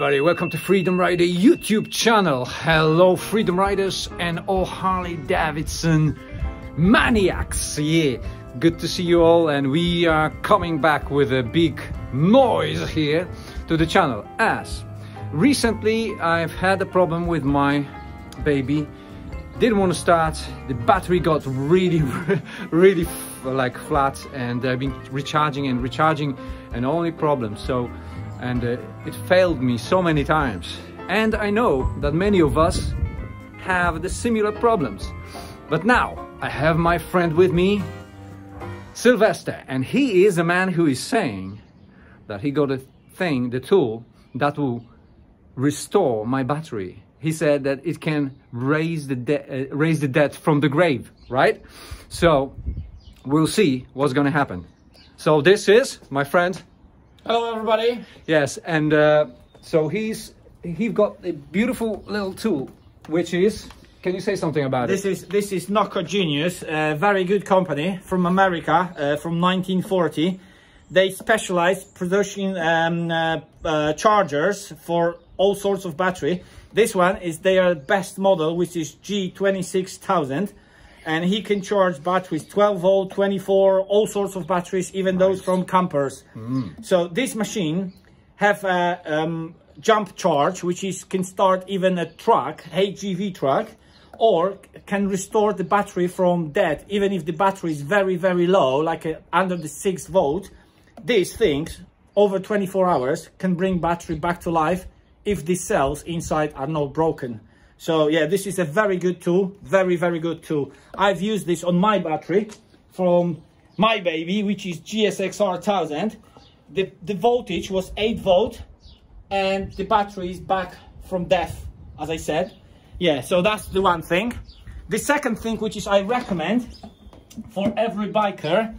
everybody, welcome to Freedom Rider YouTube channel. Hello Freedom Riders and all Harley Davidson maniacs. Yeah, good to see you all and we are coming back with a big noise here to the channel as recently I've had a problem with my baby. Didn't want to start, the battery got really, really like flat and I've been recharging and recharging and only problem. So and uh, it failed me so many times. And I know that many of us have the similar problems. But now I have my friend with me, Sylvester, and he is a man who is saying that he got a thing, the tool that will restore my battery. He said that it can raise the uh, raise the dead from the grave, right? So we'll see what's going to happen. So this is my friend Hello, everybody. Yes, and uh, so he's he's got a beautiful little tool, which is. Can you say something about this it? This is this is Noco Genius, a very good company from America, uh, from 1940. They specialize producing um, uh, uh, chargers for all sorts of battery. This one is their best model, which is G26000 and he can charge batteries 12 volt 24 all sorts of batteries even nice. those from campers mm. so this machine have a um, jump charge which is can start even a truck HGV truck or can restore the battery from dead even if the battery is very very low like a, under the 6 volt these things over 24 hours can bring battery back to life if the cells inside are not broken so yeah, this is a very good tool, very, very good tool. I've used this on my battery from my baby, which is GSXR 1000. The, the voltage was 8 volt and the battery is back from death, as I said. Yeah, so that's the one thing. The second thing, which is I recommend for every biker,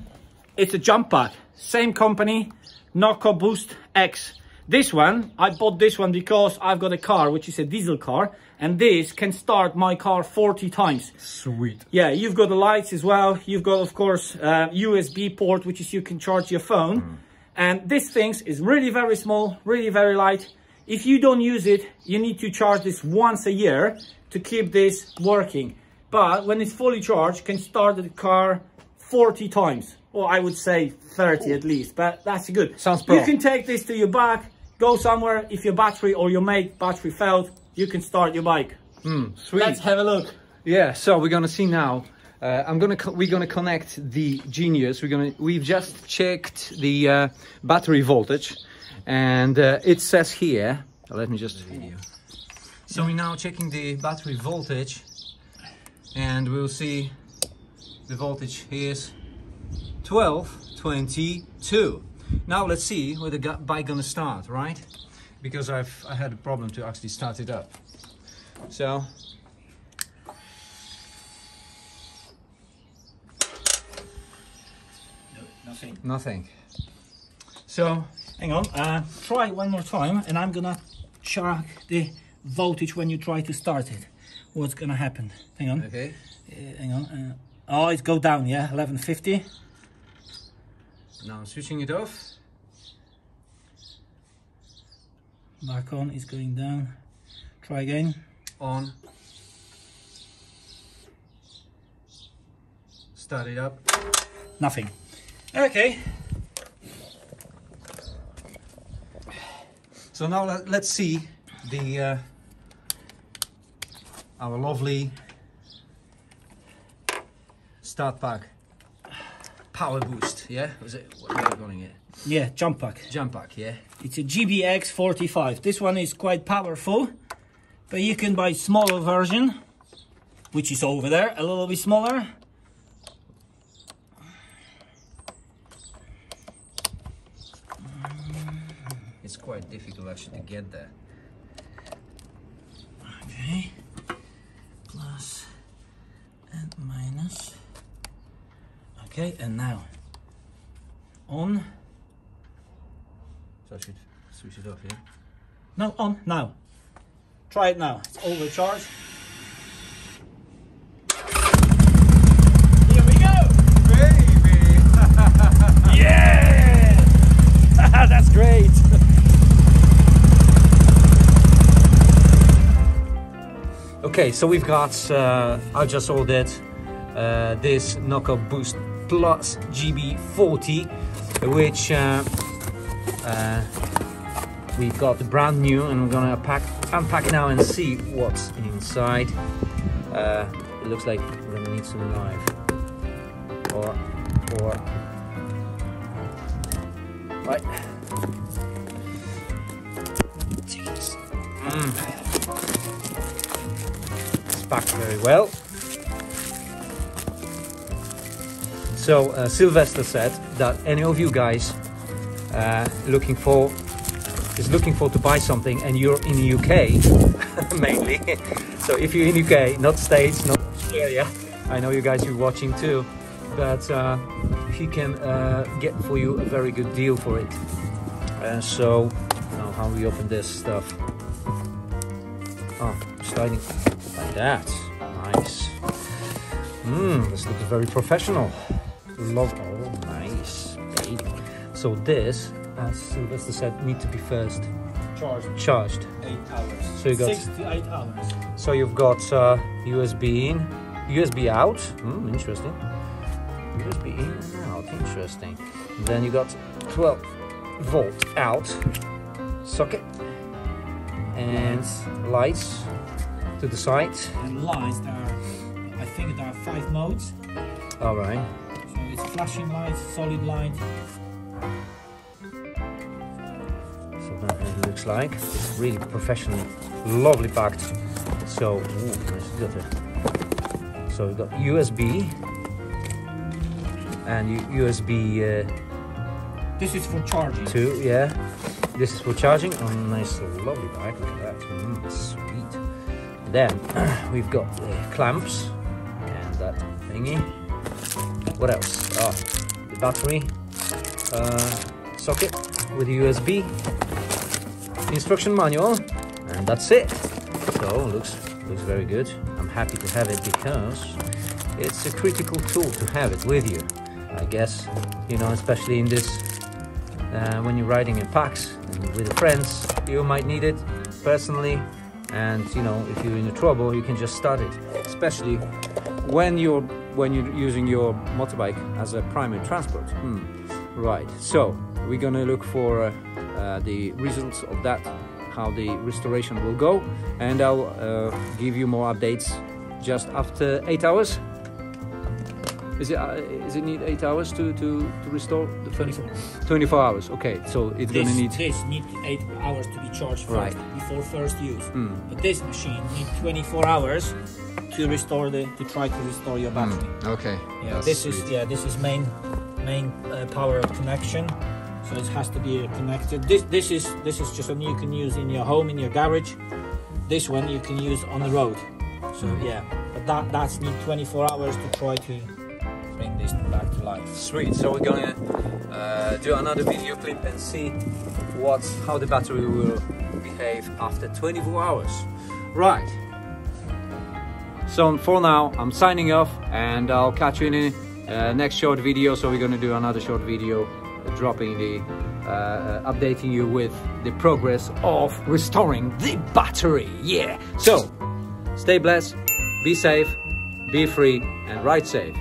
it's a jump pad. Same company, Noco Boost X. This one, I bought this one because I've got a car, which is a diesel car, and this can start my car 40 times. Sweet. Yeah, you've got the lights as well. You've got, of course, uh, USB port, which is you can charge your phone. Mm. And this thing is really very small, really very light. If you don't use it, you need to charge this once a year to keep this working. But when it's fully charged, can start the car 40 times. Well, I would say 30 at least, but that's good. Sounds pro. You can take this to your back, go somewhere. If your battery or your mate battery failed, you can start your bike. Mm, sweet. Let's have a look. Yeah, so we're gonna see now. Uh, I'm gonna we're gonna connect the Genius. We're gonna we've just checked the uh, battery voltage, and uh, it says here. Let me just video. So we're now checking the battery voltage, and we'll see the voltage is 1222. Now let's see where the bike gonna start, right? Because I've I had a problem to actually start it up. So no, nothing. Nothing. So hang on, uh, try one more time, and I'm gonna check the voltage when you try to start it. What's gonna happen? Hang on. Okay. Uh, hang on. Uh, oh, it's go down. Yeah, 1150. Now I'm switching it off. Back on, it's going down. Try again. On. Start it up. Nothing. Okay. So now let, us see the uh, our lovely start pack power boost, yeah? Was it, what are you calling it? Yeah, jump pack. Jump pack, yeah? It's a GBX 45. This one is quite powerful, but you can buy smaller version, which is over there, a little bit smaller. It's quite difficult actually to get there. Okay, plus and minus. Okay, and now on. So I should switch it off, yeah? No, on, now. Try it now. It's overcharged. Here we go! Baby! yeah! That's great! Okay, so we've got, uh, I just ordered uh, this Noco Boost Plus GB40, which uh, uh, we've got the brand new and we're gonna pack, unpack now and see what's inside. Uh, it looks like we're gonna need some knife or, or, right. Mm packed very well. So uh, Sylvester said that any of you guys uh, looking for is looking for to buy something and you're in the UK mainly. so if you're in UK, not States, not Australia, I know you guys are watching too, but uh, he can uh, get for you a very good deal for it. So now how we open this stuff. Oh, sliding like that. Nice. Mmm, this looks very professional. Love, oh, nice, baby. So this, as Sylvester said, need to be first charged. Charged. Eight hours. So you got six to eight hours. So you've got uh, USB in, USB out. Hmm, interesting. USB in and out. Interesting. And then you got 12 volt out socket and lights to the side. And lights, there are, I think there are five modes. All right. It's flashing light, solid light. So that it looks like. It's really professional, lovely packed. So, ooh, nice got it. So we've got USB and USB uh, this is for charging. Two, yeah. This is for charging. Oh, nice, lovely bag. Look at that. Mm, sweet. Then we've got the clamps and that thingy. What else? Oh, the battery uh, socket with USB, instruction manual, and that's it. So looks looks very good. I'm happy to have it because it's a critical tool to have it with you. I guess you know, especially in this uh, when you're riding in packs with friends, you might need it. Personally, and you know if you're in trouble you can just start it especially when you're when you're using your motorbike as a primary transport hmm. right so we're gonna look for uh, uh, the results of that how the restoration will go and I'll uh, give you more updates just after eight hours is it, uh, is it need eight hours to, to, to restore the 24. 24 hours, okay. So it's this, gonna need... This need eight hours to be charged first, right. before first use. Mm. But this machine need 24 hours to restore the, to try to restore your battery. Mm. Okay. Yeah, That's this sweet. is, yeah, this is main, main uh, power of connection. So it has to be connected. This, this is, this is just one you can use in your home, in your garage. This one you can use on the road. So mm. yeah, but that, that's need 24 hours to try to bring this back to life. Sweet, so we're gonna uh, do another video clip and see what how the battery will behave after 24 hours. Right. So for now, I'm signing off and I'll catch you in a uh, next short video. So we're gonna do another short video dropping the uh, updating you with the progress of restoring the battery. Yeah. So stay blessed, be safe, be free and ride safe.